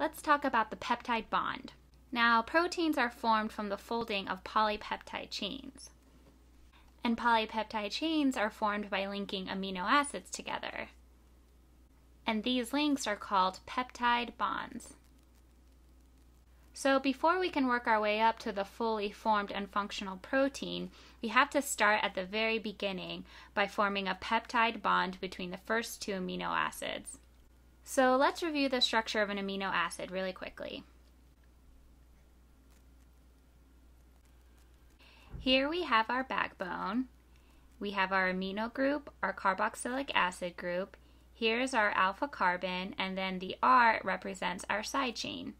let's talk about the peptide bond. Now, proteins are formed from the folding of polypeptide chains. And polypeptide chains are formed by linking amino acids together. And these links are called peptide bonds. So, before we can work our way up to the fully formed and functional protein, we have to start at the very beginning by forming a peptide bond between the first two amino acids. So, let's review the structure of an amino acid really quickly. Here we have our backbone. We have our amino group, our carboxylic acid group. Here's our alpha carbon, and then the R represents our side chain.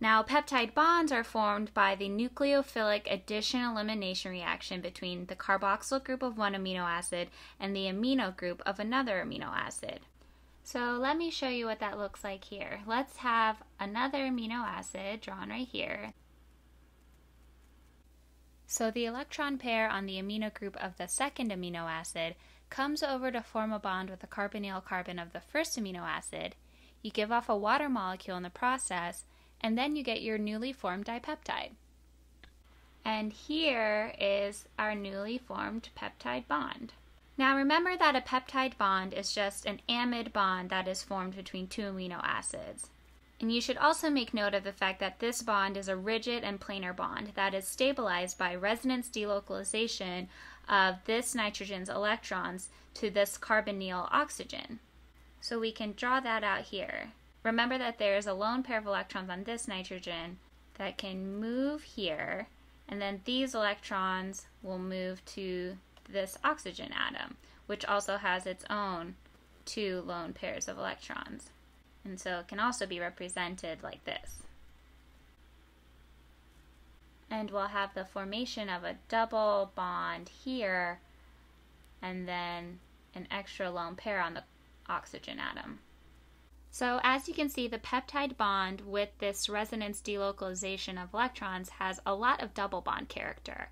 Now, peptide bonds are formed by the nucleophilic addition elimination reaction between the carboxyl group of one amino acid and the amino group of another amino acid. So, let me show you what that looks like here. Let's have another amino acid drawn right here. So the electron pair on the amino group of the second amino acid comes over to form a bond with the carbonyl carbon of the first amino acid. You give off a water molecule in the process, and then you get your newly formed dipeptide. And here is our newly formed peptide bond. Now remember that a peptide bond is just an amide bond that is formed between two amino acids. And you should also make note of the fact that this bond is a rigid and planar bond that is stabilized by resonance delocalization of this nitrogen's electrons to this carbonyl oxygen. So we can draw that out here. Remember that there is a lone pair of electrons on this nitrogen that can move here, and then these electrons will move to this oxygen atom, which also has its own two lone pairs of electrons. And so it can also be represented like this. And we'll have the formation of a double bond here and then an extra lone pair on the oxygen atom. So as you can see, the peptide bond with this resonance delocalization of electrons has a lot of double bond character.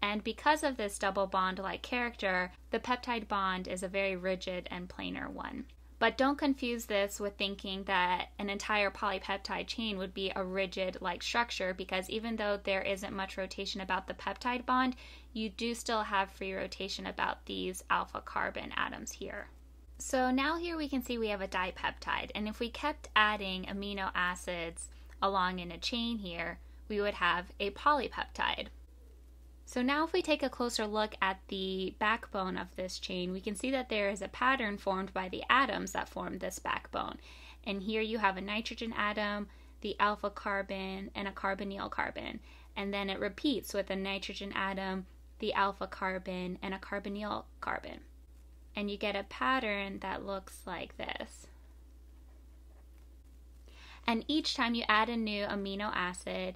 And because of this double bond like character, the peptide bond is a very rigid and planar one. But don't confuse this with thinking that an entire polypeptide chain would be a rigid like structure because even though there isn't much rotation about the peptide bond, you do still have free rotation about these alpha carbon atoms here. So now here we can see we have a dipeptide, and if we kept adding amino acids along in a chain here, we would have a polypeptide. So now if we take a closer look at the backbone of this chain, we can see that there is a pattern formed by the atoms that form this backbone. And here you have a nitrogen atom, the alpha carbon, and a carbonyl carbon. And then it repeats with a nitrogen atom, the alpha carbon, and a carbonyl carbon. And you get a pattern that looks like this. And each time you add a new amino acid,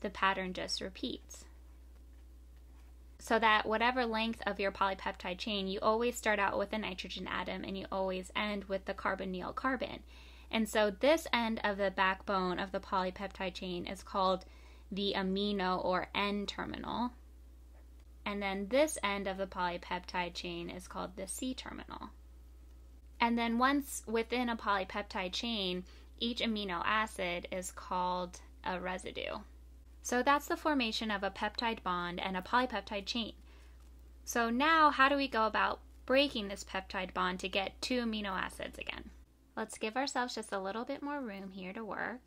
the pattern just repeats so that whatever length of your polypeptide chain, you always start out with a nitrogen atom and you always end with the carbonyl carbon. And so this end of the backbone of the polypeptide chain is called the amino or N terminal. And then this end of the polypeptide chain is called the C terminal. And then once within a polypeptide chain, each amino acid is called a residue. So that's the formation of a peptide bond and a polypeptide chain. So now how do we go about breaking this peptide bond to get two amino acids again? Let's give ourselves just a little bit more room here to work.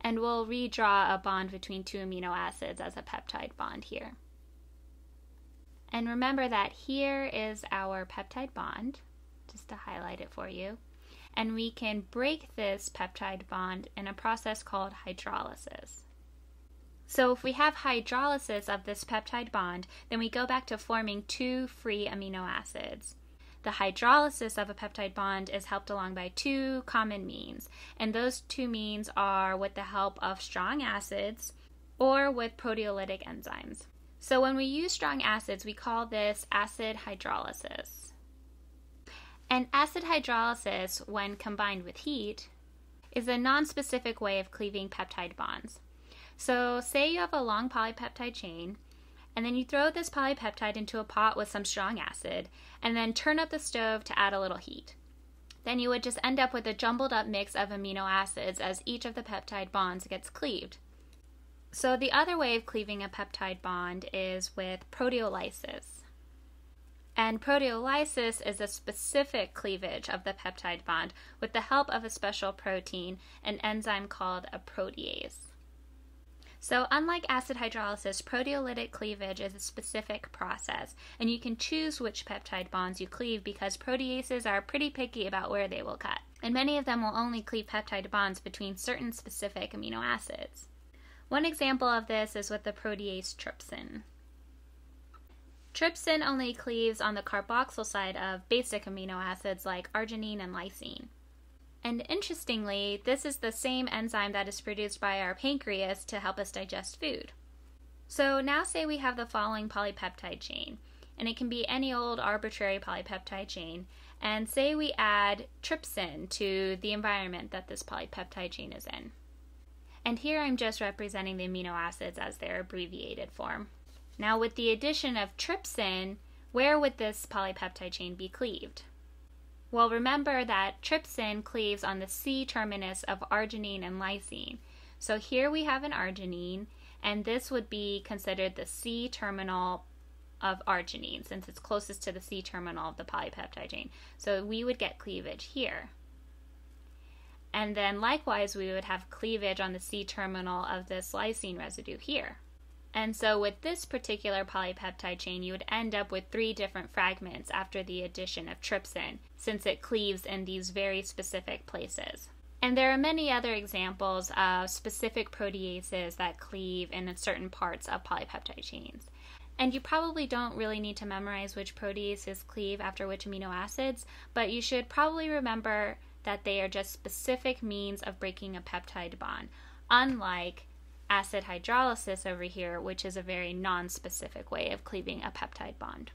And we'll redraw a bond between two amino acids as a peptide bond here. And remember that here is our peptide bond, just to highlight it for you. And we can break this peptide bond in a process called hydrolysis. So if we have hydrolysis of this peptide bond, then we go back to forming two free amino acids. The hydrolysis of a peptide bond is helped along by two common means, and those two means are with the help of strong acids or with proteolytic enzymes. So when we use strong acids, we call this acid hydrolysis. And acid hydrolysis, when combined with heat, is a non-specific way of cleaving peptide bonds. So, say you have a long polypeptide chain, and then you throw this polypeptide into a pot with some strong acid, and then turn up the stove to add a little heat. then you would just end up with a jumbled up mix of amino acids as each of the peptide bonds gets cleaved. So, the other way of cleaving a peptide bond is with proteolysis. And proteolysis is a specific cleavage of the peptide bond with the help of a special protein, an enzyme called a protease. So, unlike acid hydrolysis, proteolytic cleavage is a specific process, and you can choose which peptide bonds you cleave because proteases are pretty picky about where they will cut. And many of them will only cleave peptide bonds between certain specific amino acids. One example of this is with the protease trypsin. Trypsin only cleaves on the carboxyl side of basic amino acids like arginine and lysine. And interestingly, this is the same enzyme that is produced by our pancreas to help us digest food. So now say we have the following polypeptide chain, and it can be any old arbitrary polypeptide chain, and say we add trypsin to the environment that this polypeptide chain is in. And here I'm just representing the amino acids as their abbreviated form. Now with the addition of trypsin, where would this polypeptide chain be cleaved? Well, remember that trypsin cleaves on the C terminus of arginine and lysine. So here we have an arginine, and this would be considered the C terminal of arginine since it's closest to the C terminal of the polypeptide chain. So we would get cleavage here. And then likewise, we would have cleavage on the C terminal of this lysine residue here. And so, with this particular polypeptide chain, you would end up with three different fragments after the addition of trypsin, since it cleaves in these very specific places. And there are many other examples of specific proteases that cleave in certain parts of polypeptide chains. And you probably don't really need to memorize which proteases cleave after which amino acids, but you should probably remember that they are just specific means of breaking a peptide bond, unlike acid hydrolysis over here, which is a very non specific way of cleaving a peptide bond.